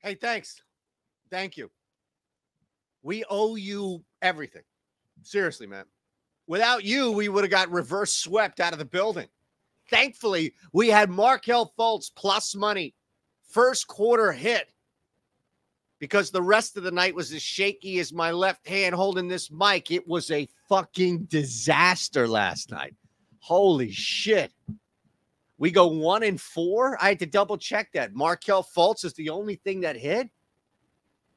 Hey, thanks. Thank you. We owe you everything. Seriously, man. Without you, we would have got reverse swept out of the building. Thankfully, we had Markelle Fultz plus money, first quarter hit, because the rest of the night was as shaky as my left hand holding this mic. It was a fucking disaster last night. Holy shit. We go one and four. I had to double check that. Markelle Fultz is the only thing that hit.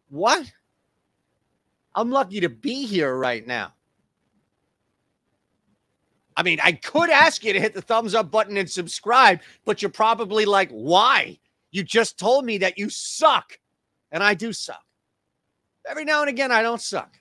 What? I'm lucky to be here right now. I mean, I could ask you to hit the thumbs up button and subscribe, but you're probably like, why? You just told me that you suck. And I do suck. Every now and again, I don't suck.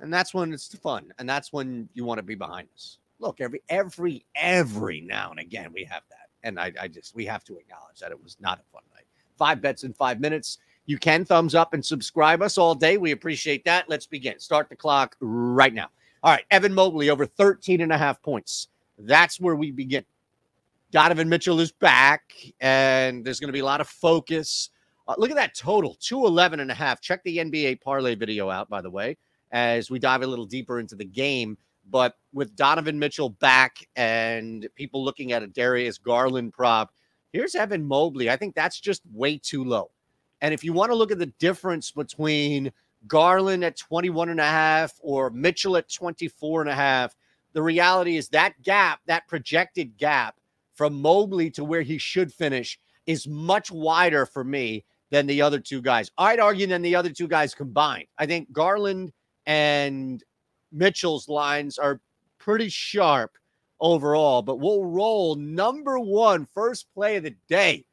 And that's when it's fun. And that's when you want to be behind us. Look, every, every, every now and again, we have that. And I, I just, we have to acknowledge that it was not a fun night. Five bets in five minutes. You can thumbs up and subscribe us all day. We appreciate that. Let's begin. Start the clock right now. All right, Evan Mobley over 13 and a half points. That's where we begin. Donovan Mitchell is back, and there's going to be a lot of focus. Uh, look at that total 211 and a half. Check the NBA parlay video out, by the way, as we dive a little deeper into the game. But with Donovan Mitchell back and people looking at a Darius Garland prop, here's Evan Mobley. I think that's just way too low. And if you want to look at the difference between Garland at 21 and a half or Mitchell at 24 and a half. The reality is that gap, that projected gap from Mobley to where he should finish is much wider for me than the other two guys. I'd argue than the other two guys combined. I think Garland and Mitchell's lines are pretty sharp overall, but we'll roll number one first play of the day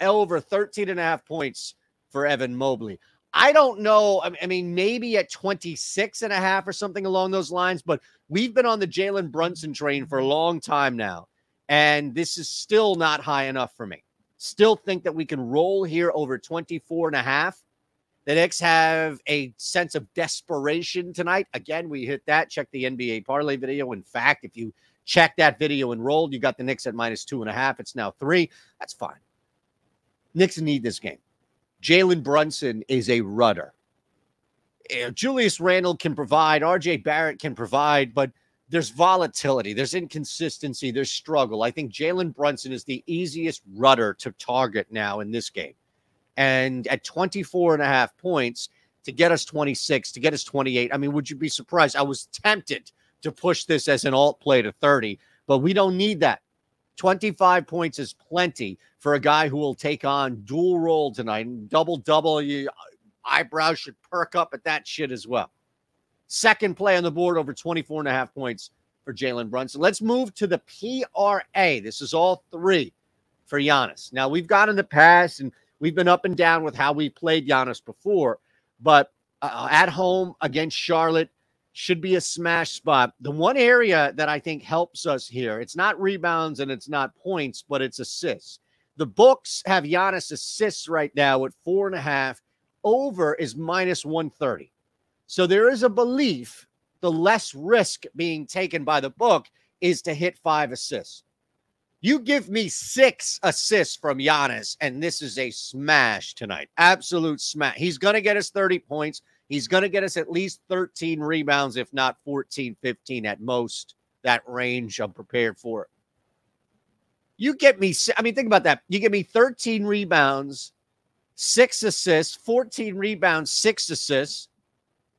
over 13 and a half points for Evan Mobley. I don't know. I mean, maybe at 26 and a half or something along those lines, but we've been on the Jalen Brunson train for a long time now. And this is still not high enough for me. Still think that we can roll here over 24 and a half. The Knicks have a sense of desperation tonight. Again, we hit that. Check the NBA parlay video. In fact, if you check that video and rolled, you got the Knicks at minus two and a half. It's now three. That's fine. Knicks need this game. Jalen Brunson is a rudder. Eh, Julius Randle can provide, RJ Barrett can provide, but there's volatility, there's inconsistency, there's struggle. I think Jalen Brunson is the easiest rudder to target now in this game. And at 24 and a half points to get us 26, to get us 28, I mean, would you be surprised? I was tempted to push this as an alt play to 30, but we don't need that. 25 points is plenty for a guy who will take on dual role tonight and double double. You uh, eyebrows should perk up at that shit as well. Second play on the board over 24 and a half points for Jalen Brunson. Let's move to the PRA. This is all three for Giannis. Now, we've got in the past and we've been up and down with how we played Giannis before, but uh, at home against Charlotte, should be a smash spot. The one area that I think helps us here, it's not rebounds and it's not points, but it's assists. The books have Giannis assists right now at four and a half. Over is minus 130. So there is a belief the less risk being taken by the book is to hit five assists. You give me six assists from Giannis, and this is a smash tonight. Absolute smash. He's going to get us 30 points. He's going to get us at least 13 rebounds, if not 14, 15 at most. That range, I'm prepared for. You get me, I mean, think about that. You give me 13 rebounds, six assists, 14 rebounds, six assists.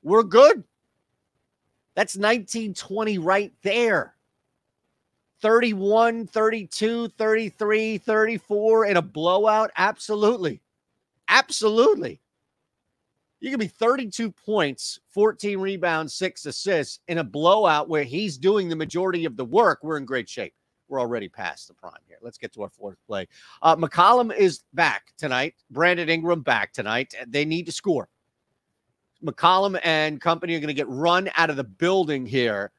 We're good. That's 19 20 right there. 31, 32, 33, 34 in a blowout. Absolutely. Absolutely. You can be 32 points, 14 rebounds, six assists in a blowout where he's doing the majority of the work. We're in great shape. We're already past the prime here. Let's get to our fourth play. Uh, McCollum is back tonight. Brandon Ingram back tonight. They need to score. McCollum and company are going to get run out of the building here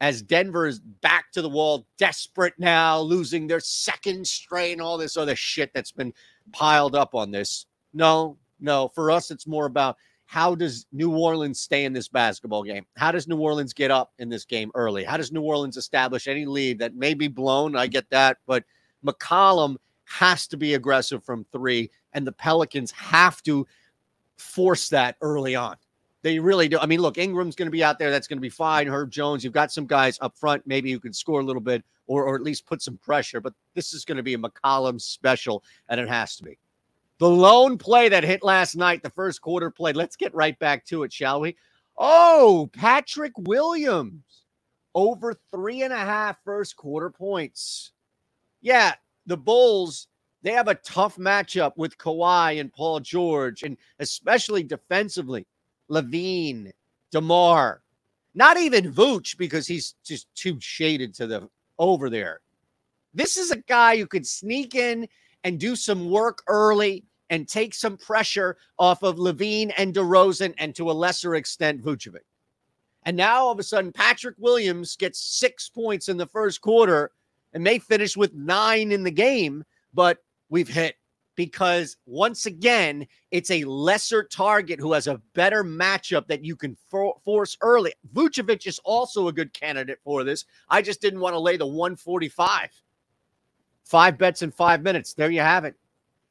as Denver is back to the wall, desperate now, losing their second strain, all this other shit that's been piled up on this. No, no, for us, it's more about how does New Orleans stay in this basketball game? How does New Orleans get up in this game early? How does New Orleans establish any lead that may be blown? I get that, but McCollum has to be aggressive from three. And the Pelicans have to force that early on. They really do. I mean, look, Ingram's going to be out there. That's going to be fine. Herb Jones, you've got some guys up front. Maybe you can score a little bit or, or at least put some pressure. But this is going to be a McCollum special, and it has to be. The lone play that hit last night, the first quarter play. Let's get right back to it, shall we? Oh, Patrick Williams over three and a half first quarter points. Yeah, the Bulls, they have a tough matchup with Kawhi and Paul George, and especially defensively. LaVine, DeMar, not even Vooch because he's just too shaded to the over there. This is a guy who could sneak in and do some work early and take some pressure off of LaVine and DeRozan and to a lesser extent Vucevic. And now all of a sudden, Patrick Williams gets six points in the first quarter and may finish with nine in the game, but we've hit because once again, it's a lesser target who has a better matchup that you can for- force early. Vucevic is also a good candidate for this. I just didn't want to lay the 145. Five bets in five minutes. There you have it.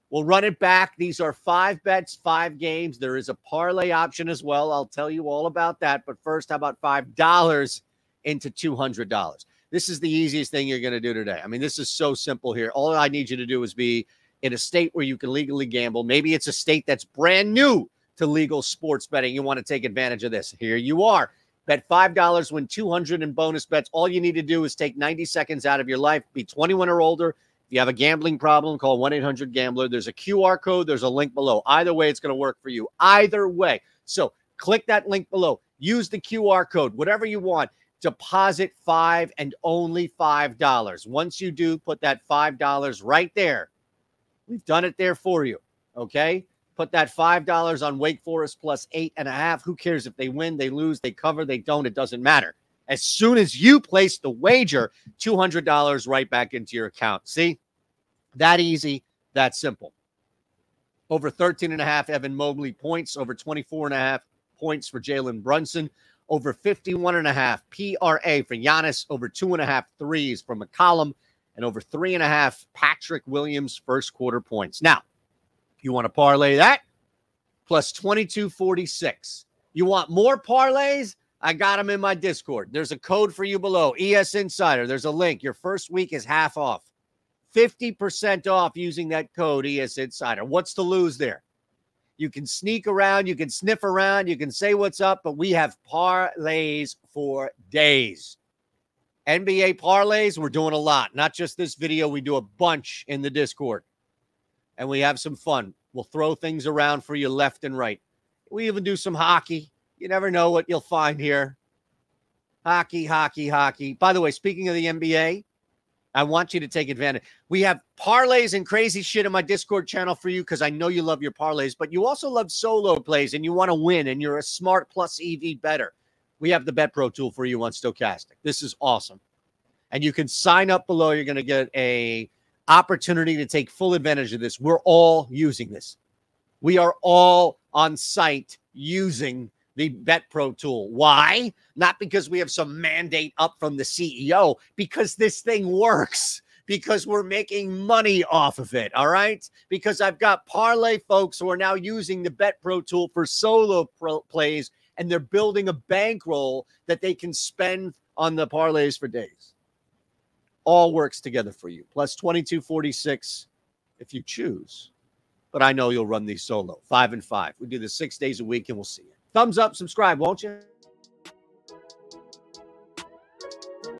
We'll run it back. These are five bets, five games. There is a parlay option as well. I'll tell you all about that. But first, how about $5 into $200? This is the easiest thing you're going to do today. I mean, this is so simple here. All I need you to do is be in a state where you can legally gamble. Maybe it's a state that's brand new to legal sports betting. You want to take advantage of this. Here you are. Bet $5, win 200 in bonus bets. All you need to do is take 90 seconds out of your life, be 21 or older. If you have a gambling problem, call 1 800 Gambler. There's a QR code, there's a link below. Either way, it's going to work for you. Either way. So click that link below. Use the QR code, whatever you want. Deposit five and only $5. Once you do, put that $5 right there We've done it there for you. Okay. Put that $5 on Wake Forest plus eight and a half. Who cares if they win, they lose, they cover, they don't? It doesn't matter. As soon as you place the wager, $200 right back into your account. See, that easy, that simple. Over 13 and a half Evan Mobley points, over 24 and a half points for Jalen Brunson, over 51 and a half PRA for Giannis, over two and a half threes from McCollum and over three and a half Patrick Williams first quarter points. Now, you want to parlay that plus 2246. You want more parlays? I got them in my Discord. There's a code for you below ES Insider. There's a link. Your first week is half off, 50% off using that code ES Insider. What's to lose there? You can sneak around, you can sniff around, you can say what's up, but we have parlays for days. NBA parlays, we're doing a lot. Not just this video, we do a bunch in the Discord. And we have some fun. We'll throw things around for you left and right. We even do some hockey. You never know what you'll find here. Hockey, hockey, hockey. By the way, speaking of the NBA, I want you to take advantage. We have parlays and crazy shit in my Discord channel for you because I know you love your parlays, but you also love solo plays and you want to win and you're a smart plus EV bettor we have the Bet Pro tool for you on Stokastic. This is awesome. And you can sign up below. You're going to get a opportunity to take full advantage of this. We're all using this. We are all on site using the Bet Pro tool. Why? Not because we have some mandate up from the CEO, because this thing works. Because we're making money off of it. All right. Because I've got parlay folks who are now using the Bet Pro tool for solo pro plays and they're building a bankroll that they can spend on the parlays for days. All works together for you. Plus 2246 if you choose. But I know you'll run these solo. Five and five. We do this six days a week and we'll see you. Thumbs up, subscribe, won't you?